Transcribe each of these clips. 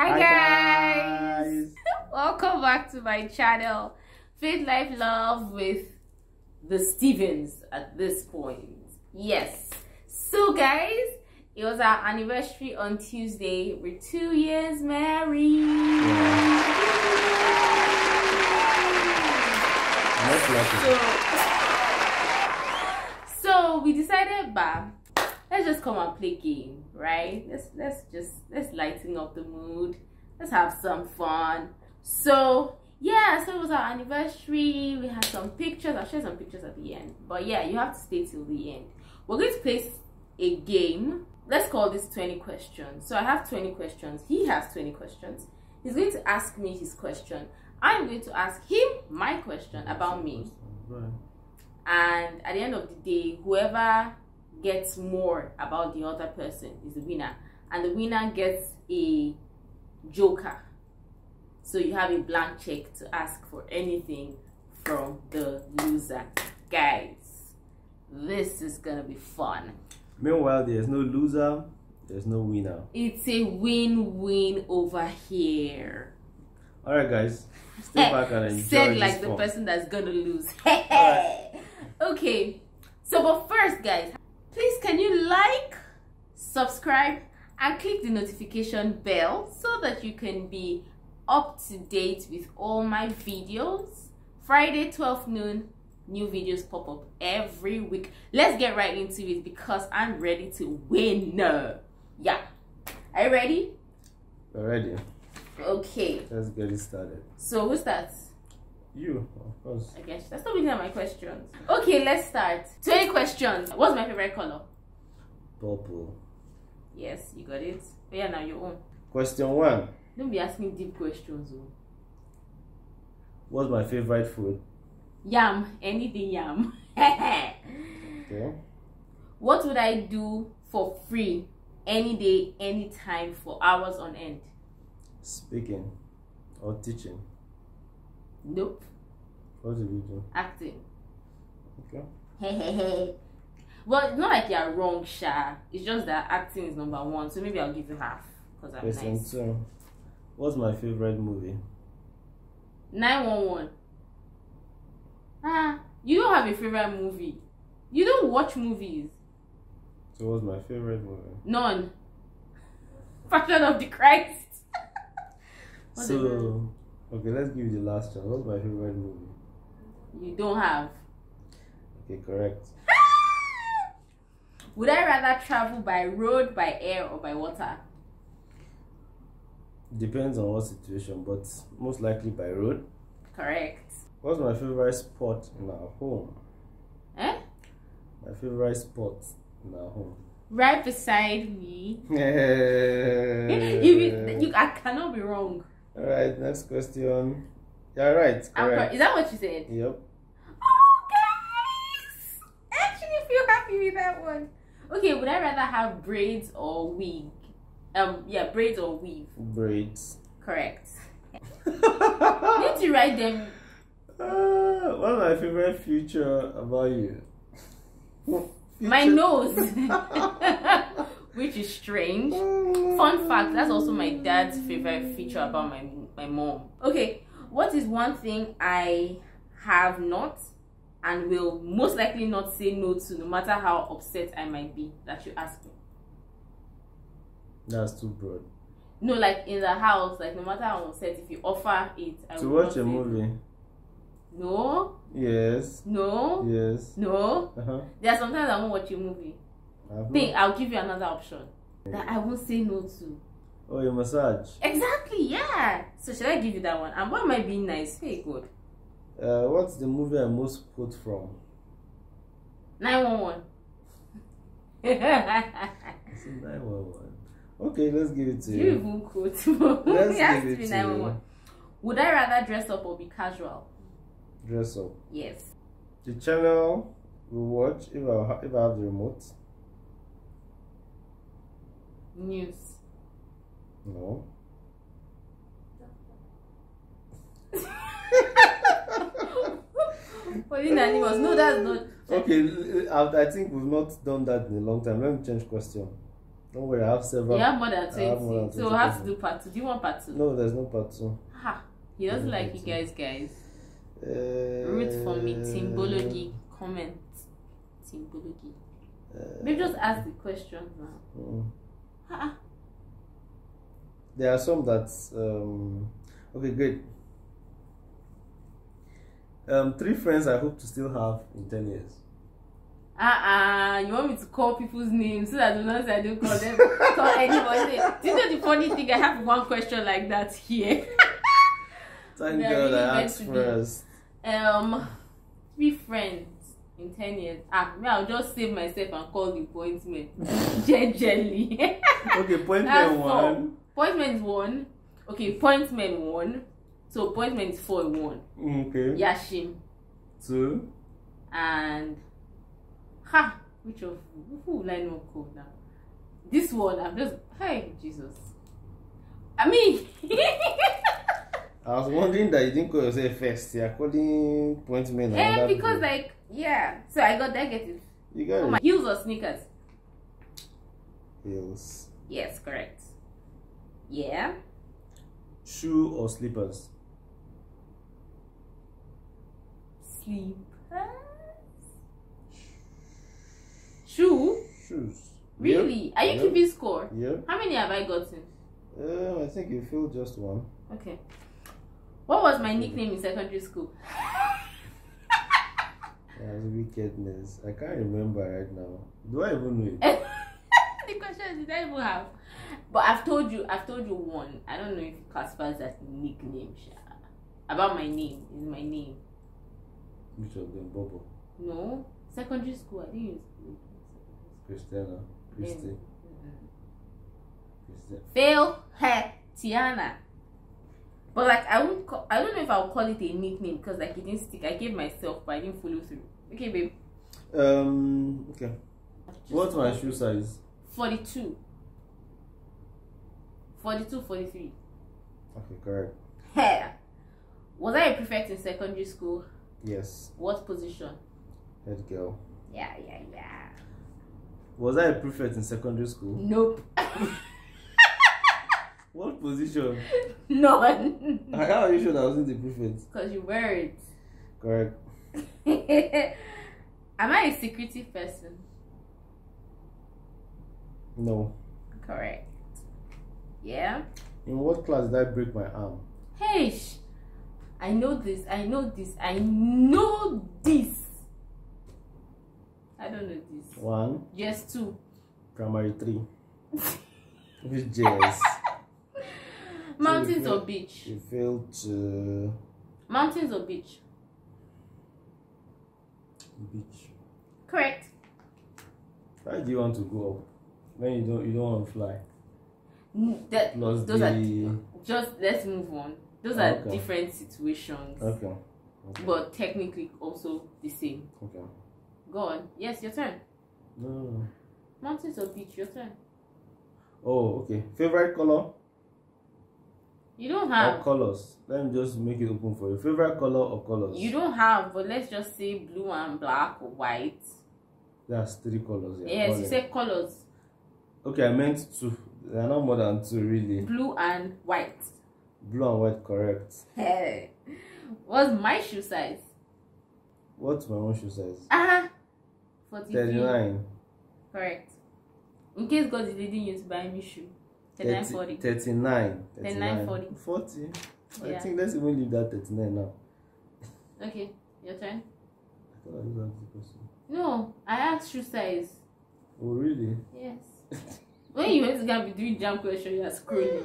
Hi, Hi, guys. guys. Welcome back to my channel, Faith Life Love with the Stephens at this point. Yes. So, guys, it was our anniversary on Tuesday. We're two years married. Likely. So, so we decided, bah, let's just come and play game, right? Let's let's just let's lighten up the mood. Let's have some fun. So yeah, so it was our anniversary. We had some pictures. I'll share some pictures at the end. But yeah, you have to stay till the end. We're going to play a game. Let's call this 20 questions. So I have 20 questions. He has 20 questions. He's going to ask me his question. I'm going to ask him my question about me and at the end of the day whoever gets more about the other person is the winner. And the winner gets a joker. So you have a blank check to ask for anything from the loser. Guys this is gonna be fun. Meanwhile, there's no loser, there's no winner. it's a win-win over here. Alright, guys, stay back and enjoy said like the fun. person that's gonna lose. Alright. okay. So but first guys please can you like subscribe and click the notification bell so that you can be up to date with all my videos? Friday 12 noon new videos pop up every week. Let's get right into it because i'm ready to win. Yeah. Are you ready? Already, okay. Let's get it started. so who starts You, of course. I guess that's not really my questions. Okay, let's start. 20 questions. What's my favorite color? Purple. Yes, you got it. Oh, yeah, now your own. Question one. Don't be asking deep questions. Oh. What's my favorite food? Yam. Anything yam. Okay. what would I do for free any day, any time, for hours on end? Speaking or teaching. Nope. What do you do? Acting. Okay. well, it's not like you're wrong, Sha. It's just that acting is number one. So maybe I'll give you half. Because I'm Question nice. two. What's my favorite movie? 911. Ah, you don't have a favorite movie. You don't watch movies. So what's my favorite movie? None. Passion of the Christ. So, okay, let's give you the last one. What's my favorite movie? You don't have. Okay, correct. Would I rather travel by road, by air, or by water? Depends on what situation, but most likely by road. Correct. What's my favorite spot in our home? Eh? My favorite spot in our home. Right beside me. If you, you, I cannot be wrong. All right, next question. Yeah, right. Correct. is that what you said? Yep. Oh, guys! I actually feel happy with that one. Okay, would I rather have braids or wig? Um, yeah, braids or weave. Braids. Correct. You need to write them. Ah, what's my favorite feature about you? My nose, which is strange. Fun fact: that's also my dad's favorite feature about my my mom. Okay, what is one thing I have not and will most likely not say no to, no matter how upset I might be? That you ask me. That's too broad. No, like in the house, like no matter how upset, if you offer it, I To will watch a movie. No, Yes. no, Yes. no. Uh-huh. There are sometimes I won't watch a movie. Think I'll give you another option that I won't say no to. Oh, your massage. Exactly, yeah. So should I give you that one? And what am I being nice? Hey, good. Uh, what's the movie I most quote from? Nine one one. It's a 911. Okay, let's give it to You you. even quote. Let's it give to it to nine you. Would I rather dress up or be casual? Dress up. Yes. The channel we watch if I if I have the remote. News. No. Holy animals. No, that's not. Okay, I think we've not done that in a long time. Let me change question. Don't worry, I have several. You have more than I have more 20. So we have to do part two. Do you want part two? No, there's no part two. Ha! He doesn't No, like you guys, guys. Uh, Root for me, Timbology. Comment. Timbology. Maybe just ask the questions now. mm. Ha! There are some that um okay great. Um three friends I hope to still have in ten years. Uh-uh. You want me to call people's names so that the ones I don't call them call anybody. Do you know the funny thing? I have one question like that here. Thank God really I asked to be- first. Um be friends in ten years. Ah, me, I'll just save myself and call the appointment. Gently. Okay, point number one. Appointment is one. Okay, appointment one. So appointment is four one. Okay. Yashim Two. and ha which of who will I not call now? This one I'm just hey Jesus. I mean I was wondering that you didn't call yourself first. You're calling point men. eh, because people. like yeah. So I got negative. you got Oh my heels or sneakers? Heels. Yes, correct. Yeah. Shoe or slippers? Sleep. Shoe? Shoes. Really? Are you Yep. keeping score? Yep. How many have I gotten? Um, I think you feel just one. Okay. What was my nickname in secondary school? That's wickedness. I can't remember right now. Do I even know it? the question is, did I even have? But I've told you, I've told you one. I don't know if it classifies as nickname. Sha. About my name is my name. Which of them? Bobo. No, secondary school. I didn't use. Christiana. Christy. Christian. Fail her Tiana. But like I won't. Call, I don't know if I'll call it a nickname because like it didn't stick. I gave myself, but I didn't follow through. Okay, babe. Um. Okay. What's my shoe size? 42. 42, 43. Okay, correct. Hair. Was I a prefect in secondary school? Yes. What position? Head girl. Yeah, yeah, yeah. Was I a prefect in secondary school? Nope. What position? None. How are you sure that I wasn't the prefect? Because you wear it. Correct. Am I a secretive person? No. Correct. Yeah. In what class did I break my arm? Hey, I know this. I know this. I know this. I don't know this. One. Yes, two. Primary three. Which JS? Mountains So or beach? You failed to Mountains or beach? beach. Correct. Why do you want to go up when you don't you don't want to fly? That, Plus those the are just let's move on. Those are Okay. different situations, okay. Okay. but technically also the same. okay. Go on. Yes, your turn. No. Mountains or beach? Your turn. Oh, okay. Favorite color You don't or have. colors? Let me just make it open for you. Favorite color or colors? You don't have, but let's just say blue and black or white. That's three colors. Yeah. yes, you Color. said colors. Okay, I meant two. There are not more than two, really. Blue and white. Blue and white, correct. Hey. What's my shoe size? What's my own shoe size? Ah, 43. 39. Correct. In case God is leading you to buy me shoe. 39, 40. 39. 39, 40. 40. I think let's even leave that 39 now. Okay, your turn. I thought I just asked the question. No, I asked shoe size. Oh, really? Yes. When you went to be doing jam question, you are scrolling.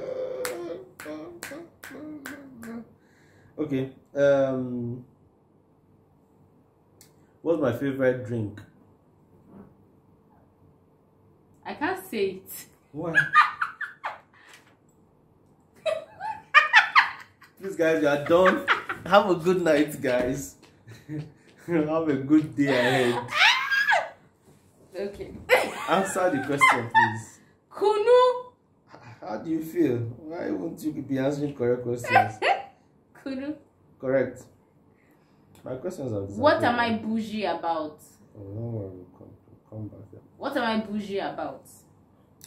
Okay. Um, what's my favorite drink? I can't say it. Why? Please, guys, you are done. Have a good night, guys. Have a good day ahead. Answer the question, please. Kunu. How do you feel? Why won't you be answering correct questions? Kunu. correct. My questions are. What am I bougie about? Oh, don't worry, come, come back. Then. What am I bougie about?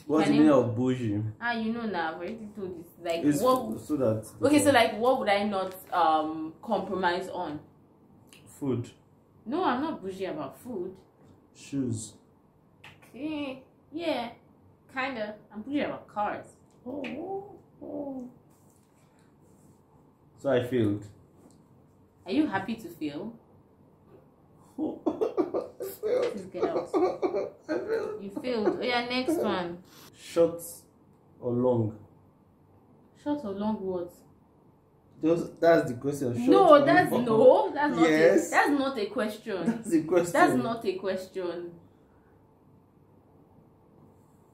What's the you- meaning of bougie? Ah, you know now. I've already told this. Like It's what? so that. Okay, so like, what would I not um compromise on? food, No, I'm not bougie about food. shoes. Okay, yeah, kinda. I'm bougie about cars. Oh, oh. So I failed. Are you happy to fail? I failed. Please get out. I failed. You failed. Oh yeah, next one. Short or long? Short or long what? Just that's the question. Short No, that's long? no. That's not. Yes. A, that's not a question. That's the question. That's not a question.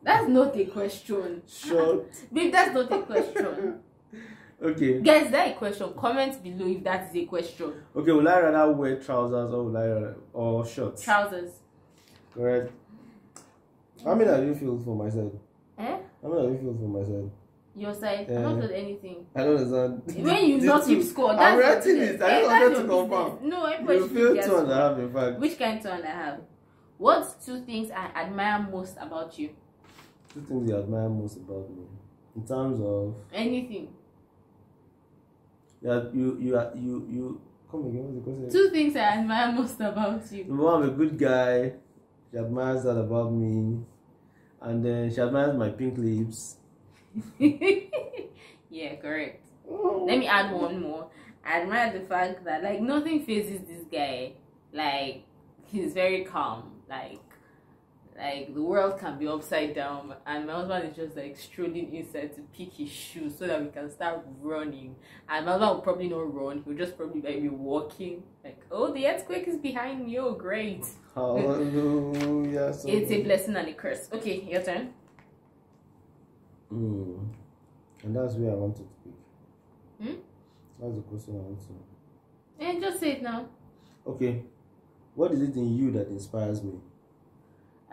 That's not a question. short. Babe, that's not a question. Okay. Guys, that a question? Comment below if that is a question. Okay. Will I rather wear trousers or will I rather, or shorts? Trousers. Correct. How many have you filled for my side? Eh? How many have you filled for my side? Your side. Eh. I'm not doing anything. I don't understand. When you not keep score, I'm writing it. I Eh, just that's wanted to confirm. No, everybody You guess. two and a half, in fact. Which kind of I have? What's two things I admire most about you? Two things you admire most about me, in terms of Anything. yeah, you you are you you come again. What's the question? Two things I admire most about you. Number one, I'm a good guy. She admires that about me, and then she admires my pink lips. yeah, correct. Let me add one more. I admire the fact that like nothing phases this guy. Like he's very calm. Like like the world can be upside down and my husband is just like strolling inside to pick his shoes so that we can start running. And my husband will probably not run, he'll just probably like be walking. Like, oh the earthquake is behind me, oh great. Hallelujah. So It's a blessing and a curse. Okay, your turn. Mm. And that's where I wanted to speak. Hmm? That's the question I want to. And just say it now. Okay, what is it in you that inspires me?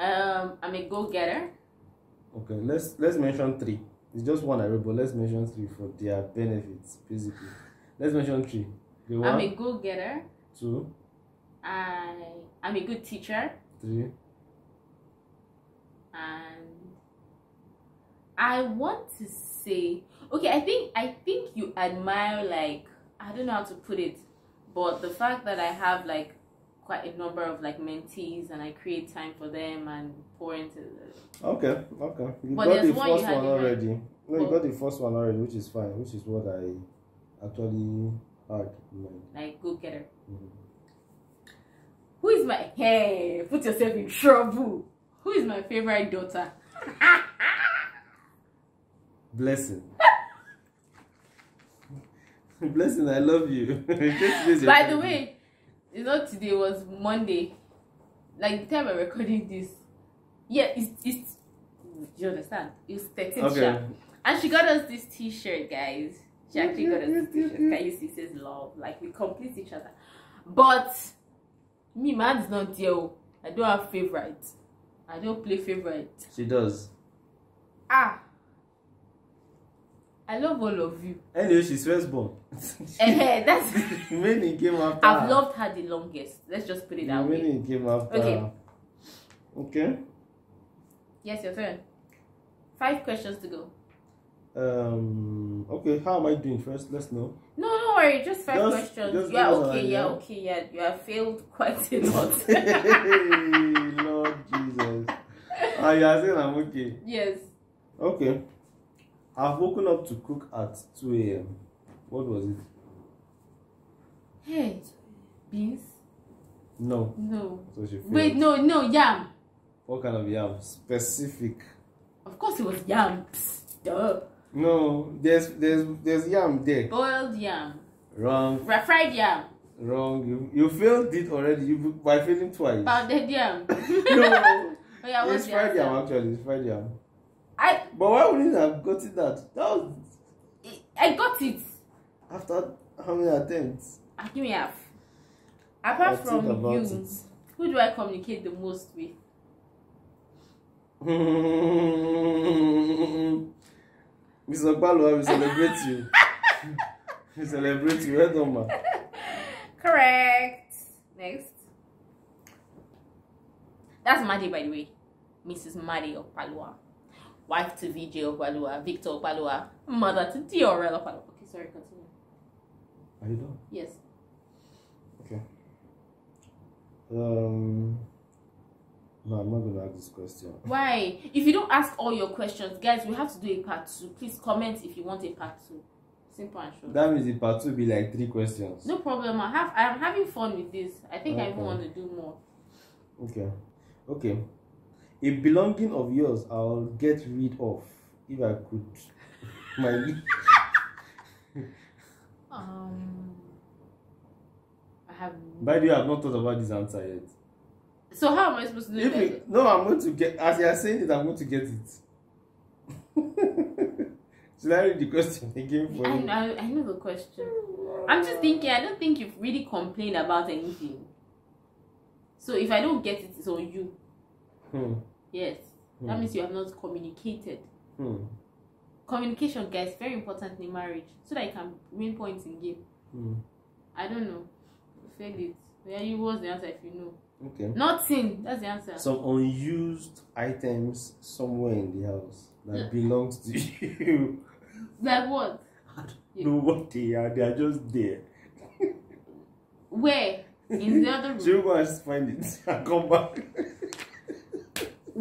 Um, I'm a go-getter. Okay, let's let's mention three. It's just one I read, but let's mention three for their benefits, basically. Let's mention three. Okay, one, I'm a go-getter. two, I I'm a good teacher three. and I want to say okay, I think I think you admire like I don't know how to put it, but the fact that I have like quite a number of like mentees and I create time for them and pour into the Okay, okay. You But got the one first one mind. already. No, you got the first one already, which is fine, which is what I actually had in mind. like go getter. Mhm. Who is my hey? Put yourself in trouble. Who is my favorite daughter? Blessing. Blessing, I love you. In case today's your By the way, you know today it was Monday. Like the time I'm recording this. Yeah, it's it's do you understand? It's 13 Okay. sharp. And she got us this t-shirt, guys. She actually got us this t-shirt. yep. Can you see it says love? Like we complete each other. But me, man's not there. oh. I don't have favorite. I don't play favorite. She does. Ah. I love all of you. Anyway, she's firstborn. Eh, that's Many came after. I've her. loved her the longest. Let's just put it that way. Many came after. Okay. her. Okay. Yes, your turn. Five questions to go. Um. Okay. How am I doing first? Let's know. No, don't worry. Just five Just- questions. just yeah, give us an okay. Yeah, okay. Yeah, you have failed quite a lot. hey, Lord Jesus. Ah, you are saying I'm okay. yes. Okay. I've woken up to cook at 2 a.m. What was it? Hey, beans? No. No. So she failed. Wait, no, no, yam. What kind of yam? Specific. Of course it was yam. Duh. No, there's there's there's yam there. Boiled yam. Wrong, Fried yam. wrong. You you failed it already. You by failing twice. Pounded yam. no, Oh, yeah, it's fried yam actually. It's fried yam. I, But why wouldn't have gotten that? That was I got it. after how many attempts? Ah, give me half. Apart think from you, it. who do I communicate the most with? Mr. Palo, we celebrate you. we celebrate you. Well done. Correct. Next. That's Maddie, by the way. Mrs. Maddie of Palua. Wife to VJ Opalua, Victor Opalua, mother to Diorel Opalua. Okay, sorry, continue. Are you done? Yes. Okay. Um, no, I'm not gonna ask this question. Why? If you don't ask all your questions, guys, we have to do a part two. Please comment if you want a part two. Simple and short. That means the part two be like three questions. No problem. I have. I'm having fun with this. I think I even want to do more. Okay. Okay. A belonging of yours I'll get rid of if I could. My Um, I have. by the way, I've not thought about this answer yet. So how am I supposed to do If it? no, I'm going to get as you are saying it, I'm going to get it. Should I read the question again for I, you? I, I know the question. I'm just thinking. I don't think you've really complained about anything. So if I don't get it, it's on you. Hmm. Yes. That Hmm. means you have not communicated. Hmm. Communication, guys, very important in marriage, so that you can win points in game. Hmm. I don't know. Failed it. Yeah, you was the answer if you know. Okay. Nothing. That's the answer. Some unused items somewhere in the house Yeah. that belongs to you. like what? You know what they are? They are just there. Where? In the other Should we room. go and find it and come back?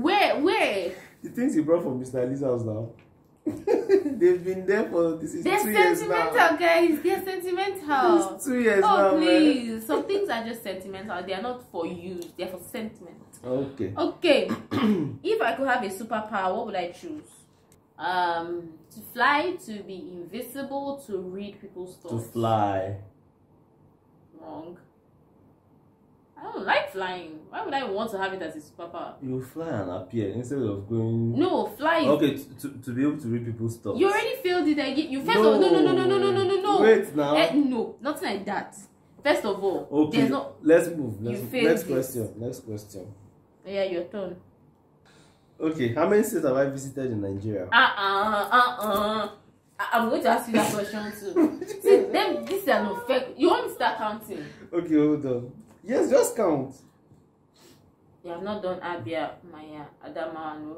Where? Where? the things you brought from Mr. Ali's house now. They've been there for this is They're two years now. sentimental, guys. They're sentimental. It's two years Oh now, man. please! Some things are just sentimental. They are not for use. They are for sentiment. Okay. Okay. if I could have a superpower, what would I choose? Um, to fly, to be invisible, to read people's thoughts. To fly. Wrong. I don't like flying. Why would I want to have it as a superpower? You fly and appear instead of going. No, fly. Okay, to, to, to be able to read people's thoughts. You already failed it. I get you. First of all, no, no, no, no, no, no, no, no, no. Wait now. Eh, no, nothing like that. First of all, okay, there's no. let's move. Let's You move. Next this. question. Next question. Yeah, your turn. Okay, how many states have I visited in Nigeria? Uh uh uh uh. I'm going to ask you that question too. See, them, this is an effect. You want to start counting? Okay, hold on. Yes, just count. You have not done Abia, Maya, Adama, no.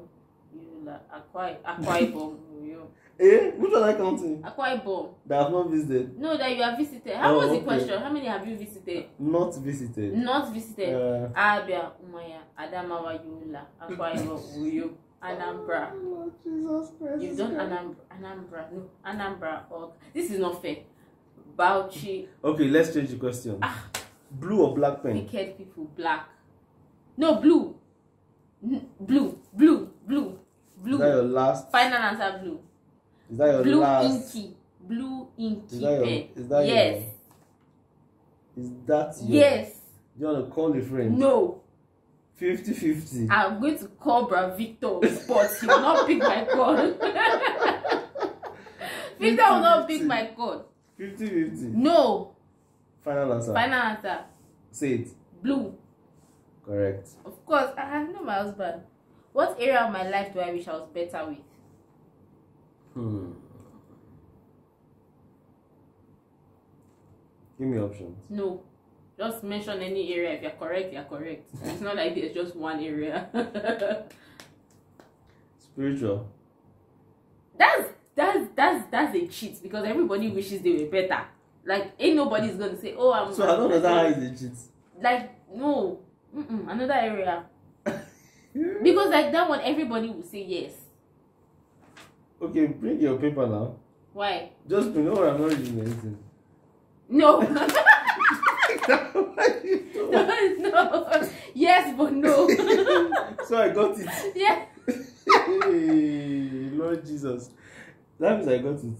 You like Akwai, Akwai Bom, you. Eh? Which one am I counting? Akwai Bom. That I have not visited. No, that you have visited. How Oh, was the okay. question? How many have you visited? Not visited. Not visited. Uh, Abia, Umaya, Adamawa, Yula, Akwa Ibom, Uyo, Anambra. Oh, Jesus Christ. You've done Anambra, Anambra, no, Anambra. Or this is not fair. Bauchi, Okay, let's change the question. Ah. Blue or black pen? wicked people, black. No, blue. N- Blue, blue, blue, Is that your blue. last? Final answer, blue. Is that your Blue last? inky, blue inky Is that your- pen. is that yes, Is that your? yes. Do you want to call a friend? No, 50 50. I'm going to call Bra Victor, but he will not pick my call. Victor will not pick my call. 50 50. No, Final answer. final answer. Say it. Blue. Correct. Of course, I have know my husband. What area of my life do I wish I was better with? Hmm. Give me options. No. Just mention any area. If you're correct, you're correct. It's not like there's just one area. Spiritual. that's that's that's that's a cheat because everybody wishes they were better. Like ain't nobody's gonna say, "Oh, I'm." So I don't understand how it's cheat. Like no, Mm-mm, another area because like that one, everybody will say yes. Okay, bring your paper now. Why? Just bring. No, I'm not reading anything. No. Don't? no. Yes, but no. so I got it. yeah. Hey, Lord Jesus. That means I got it.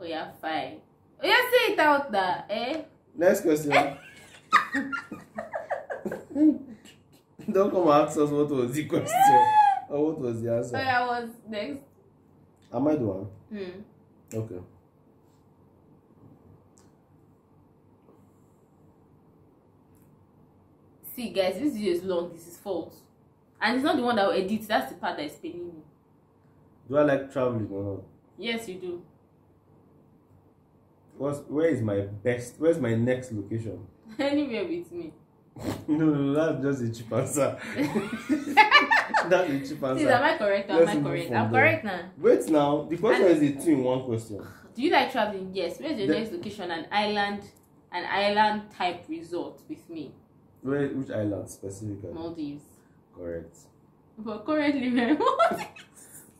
Oh yeah, fine. Oh yeah, say it out there, eh? Next question. Don't come and ask us what was the question or what was the Oh answer. yeah, was next. Am I the one? Hmm. Okay. See, guys, this video is long. This is false. and it's not the one that will edit. That's the part that is paining me. Do I like traveling or not? Yes, you do. What's, where is my best? Where's my next location? Anywhere with me. No, no, that's just a cheap answer. that's a cheap Please, am. I correct or am I correct? from I'm there. correct now. Wait now, the question And- is a two in one question. Do you like traveling? Yes. Where's your The- next location? An island, an island type resort with me. Where, which island specifically? Maldives. Correct. But currently we're in Maldives.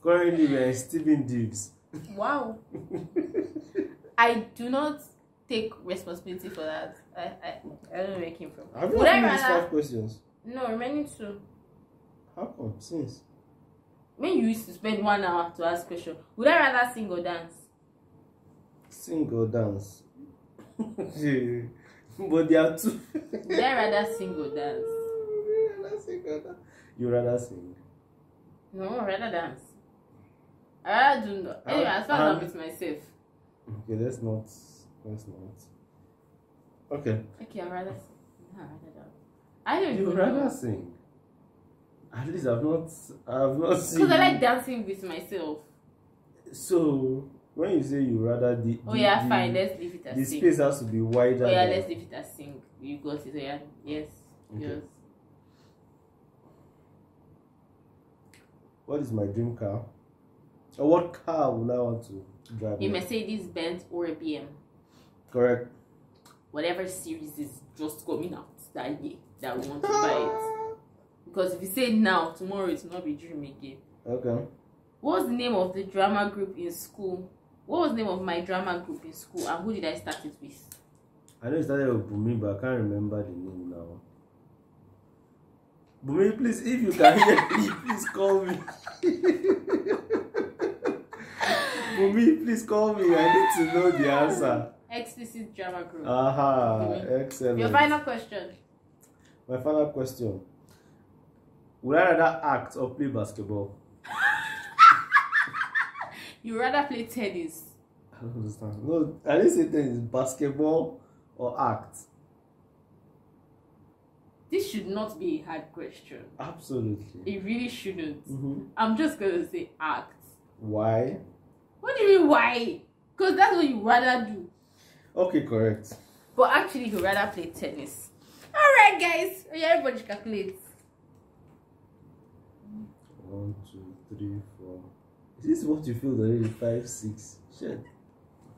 Currently, we're in Stephen Dibs. Wow. I do not take responsibility for that. I I, I don't know where it came from. Have you Would I rather- five questions? No, remaining two. How come? Since? When you used to spend one hour to ask question, would I rather sing or dance? Sing or dance? but there are two. Would I rather sing or dance? You rather sing or dance? You rather sing. No, rather dance. I rather do. Anyway, as far as I'm with myself. Okay, let's not. Let's not. Okay. Okay, I'd rather sing. No, rather dance. I don't You rather know. sing. At least I've not. I've not seen. Because I like dancing with myself. So when you say you rather the. Oh the- yeah, the- fine. Let's leave it The as sing. space has to be wider. Oh yeah, than- let's leave it as sing. You got it. Oh yeah, yes, Okay. yes. What is my dream car? Or what car would I want to drive? A? Mercedes Benz or a BM, Correct. whatever series is just coming out that year that we want to buy it. Because if you say now, tomorrow it will not be dream again. Okay. What was the name of the drama group in school? What was the name of my drama group in school, and who did I start it with? I know it started with Bumi, but I can't remember the name now. Bumi, please, if you can hear me, please call me. Bumi, please call me. I need to know the answer. Explicit drama group. Aha, excellent. Your final question. My final question. Would I rather act or play basketball? You rather play tennis? I don't understand. No, I didn't say tennis. Basketball or act? This should not be a hard question. Absolutely. It really shouldn't. hmm I'm just gonna say act. Why? What do you mean why? Because that's what you rather do. Okay, correct. But actually, you rather play tennis. Alright, guys. Oh, yeah, everybody calculate. One, two, three, four. Is this what you feel already? Five, six. Shit.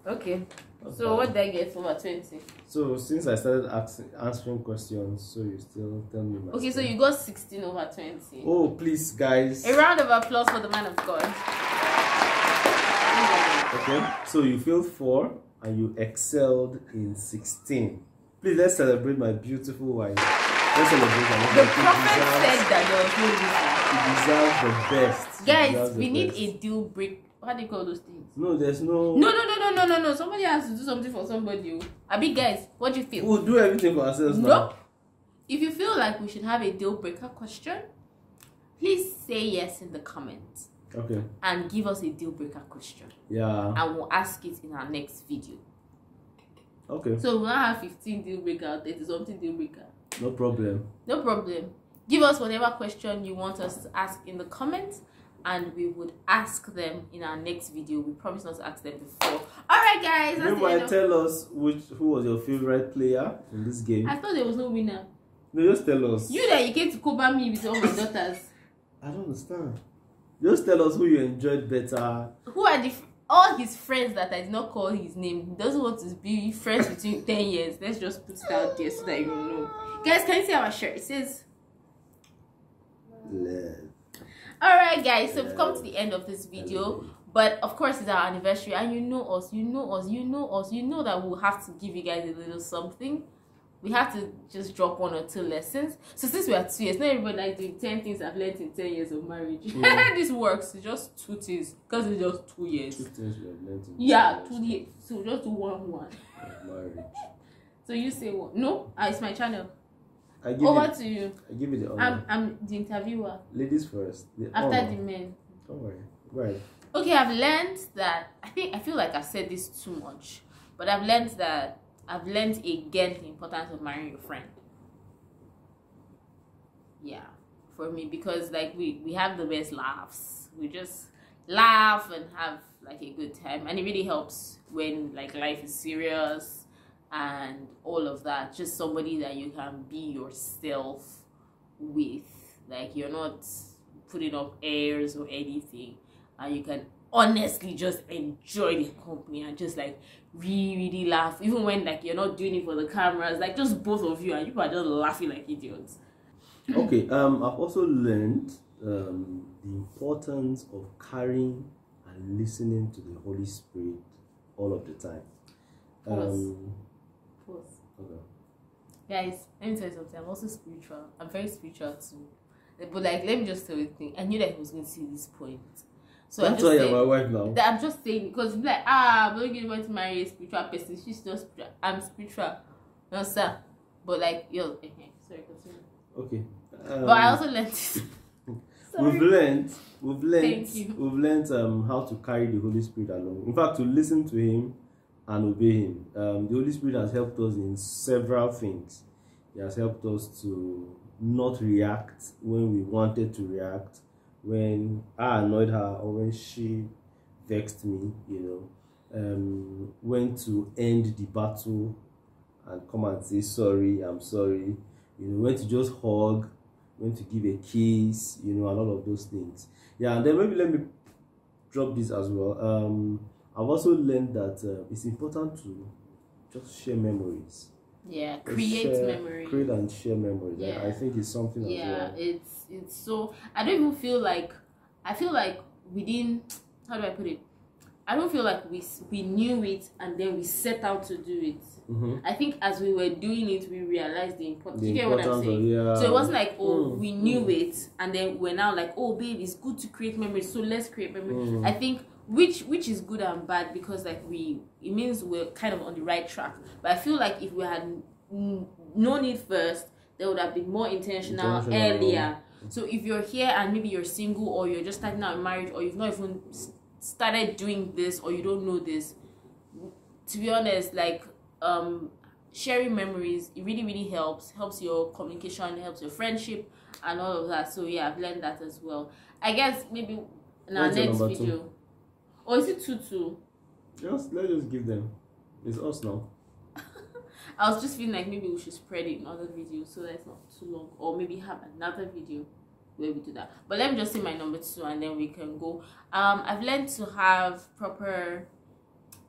Okay. Not So, bad. what did I get over 20? So since I started asking, answering questions, so you still tell me. My Okay, so you got 16 over 20. Oh please, guys. A round of applause for the man of God. Okay, so you failed four and you excelled in sixteen. Please let's celebrate my beautiful wife. Let's celebrate her. The prophet said that there was no. She deserves the best. Guys, we need best. a deal break. How do you call those things? No, there's no. No, no, no, no, no, no, no. Somebody has to do something for somebody. oh. Abi, guys, what do you feel? We'll do everything for ourselves now. Nope. If you feel like we should have a deal breaker question, please say yes in the comments Okay. and give us a deal breaker question, Yeah. and we'll ask it in our next video. Okay. So we'll have 15 deal breaker, 30 something deal breaker. No problem. No problem. Give us whatever question you want us to ask in the comments, and we would ask them in our next video. We promise not to ask them before. All right, guys. Meanwhile, tell us which who was your favorite player in this game. I thought there was no winner. No, just tell us. You that you came to cover me with all my daughters. I don't understand. Just tell us who you enjoyed better. Who are the all his friends that I did not call his name? He doesn't want to be friends between 10 years. Let's just put it out there so that you know. Guys, can you see our shirt? It says Le- Alright guys, so we've come to the end of this video. But of course it's our anniversary and you know us, you know us, you know us, you know that we'll have to give you guys a little something. We have to just drop one or two lessons. So since we are two years, not everybody like doing 10 things I've learned in 10 years of marriage. Yeah. this works. It's just two things. Because it's just two years. Two things we have learned in Yeah, two years. So just do one one. marriage. So you say what? No, ah, it's my channel. I give Over it. to you. I give it the honor. I'm I'm the interviewer. Ladies first. The After honor. the men. Don't worry. Right. Okay, I've learned that I think I feel like I said this too much, but I've learned that I've learned again the importance of marrying your friend. Yeah, for me because like we we have the best laughs. We just laugh and have like a good time, and it really helps when like life is serious and all of that. Just somebody that you can be yourself with. Like you're not putting up airs or anything. And you can honestly just enjoy the company and just like really really laugh. Even when like you're not doing it for the cameras like just both of you and you are just laughing like idiots. Okay um i've also learned um the importance of carrying and listening to the holy spirit all of the time. Um Pause. okay. guys let me tell you something. I'm also spiritual. I'm very spiritual too. But like let me just tell you a thing. I knew that he was going to see this point so I'm that's just why you're my wife now that I'm just saying because like, ah, I'm not going to marry a spiritual person. She's not spiritual. I'm spiritual. No, sir. But like, yo, okay, sorry, continue. okay um, but I also learned. we've learned we've learned Thank you. we've learned um how to carry the holy spirit along in fact to listen to him and obey him um the holy spirit has helped us in several things he has helped us to not react when we wanted to react when i annoyed her or when she vexed me you know um when to end the battle and come and say sorry i'm sorry you know when to just hug when to give a kiss, you know, and all of those things. Yeah, and then maybe let me drop this as well. Um, I've also learned that uh, it's important to just share memories. Yeah, create share- memories. Create and share memories. I- Yeah. I, think it's something yeah well. it's it's so i don't even feel like i feel like we didn't how do i put it i don't feel like we we knew it and then we set out to do it hmm i think as we were doing it we realized the importance you get what i'm saying yeah. so it wasn't like oh Mm, we knew mm. it and then we're now like oh babe it's good to create memories so let's create memories Mm. i think which which is good and bad because like we it means we're kind of on the right track. But i feel like if we had known it first there would have been more intentional, Intentional. earlier. So if you're here and maybe you're single or you're just starting out in marriage or you've not even started doing this or you don't know this to be honest like um sharing memories it really really helps helps your communication helps your friendship and all of that. So yeah i've learned that as well. I guess maybe in our What's next video or is it two two Just let's just give them. It's us now. i was just feeling like maybe we should spread it in other videos so that it's not too long. Or maybe have another video where we do that. But let me just say my number two and then we can go. Um i've learned to have proper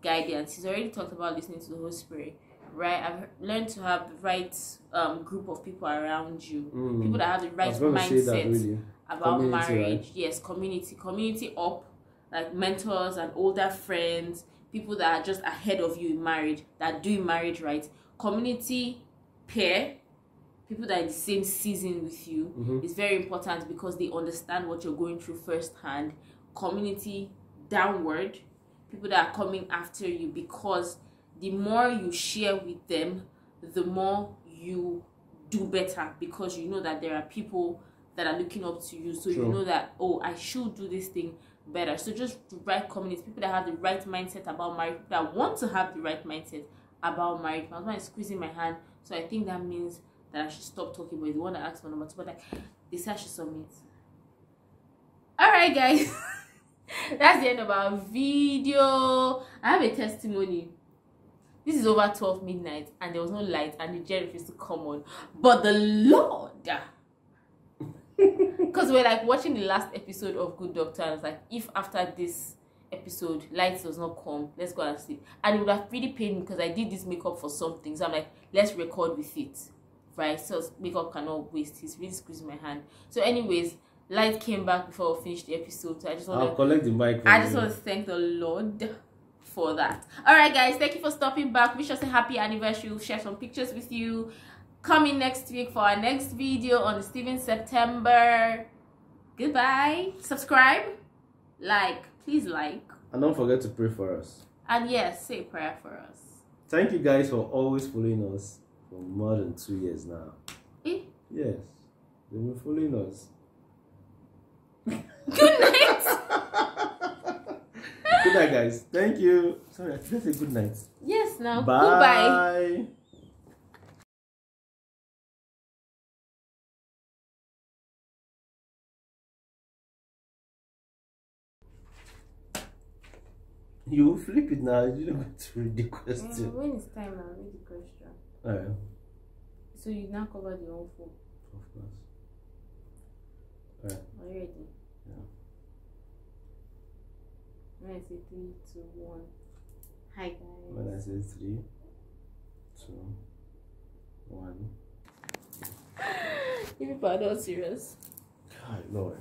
guidance. He's already talked about listening to the holy spirit right? I've learned to have the right um group of people around you. Mm. people that have the right was going to say that mindset really. about Community, marriage. Yes community. Community up like mentors and older friends people that are just ahead of you in marriage that do marriage right. Community peer people that are in the same season with you Mhm. is very important because they understand what you're going through firsthand. Community downward people that are coming after you because the more you share with them the more you do better because you know that there are people that are looking up to you. So you know that oh i should do this thing better. So just right community people that have the right mindset about marriage that want to have the right mindset about marriage. My husband is squeezing my hand so i think that means that i should stop talking but the one that asked for number two but like they said i should submit. All right guys. That's the end of our video. I have a testimony. This is over 12 midnight and there was no light and the jet refused to come on. But the lord because we're like watching the last episode of good doctor and it's like if after this episode light does not come let's go and sleep and it would have really pained me because i did this makeup for something so i'm like let's record with it right so makeup cannot waste he's really squeezing my hand so anyways light came back before we finished the episode so i just want I'll to collect the mic. I just you. want to thank the Lord for that. All right, guys, thank you for stopping back. Wish us a happy anniversary. We'll share some pictures with you. Coming next week for our next video on the Steven September. Goodbye. Subscribe, like, please like, And don't forget to pray for us. and yes, say prayer for us. Thank you guys for always following us for more than two years now. Eh? Yes, they've been following us. Good night. Good night, guys. Thank you. Sorry, I didn't say good night. yes, now Bye. goodbye. You flip it now. You don't get to read the Mm, question. when it's time, I'll read the question. Alright, So you now cover the whole phone. of course. Alright. Are you ready? Yeah. When I say three, two, one. Hi guys. When I say three, two, one. You people are not serious. God, Lord.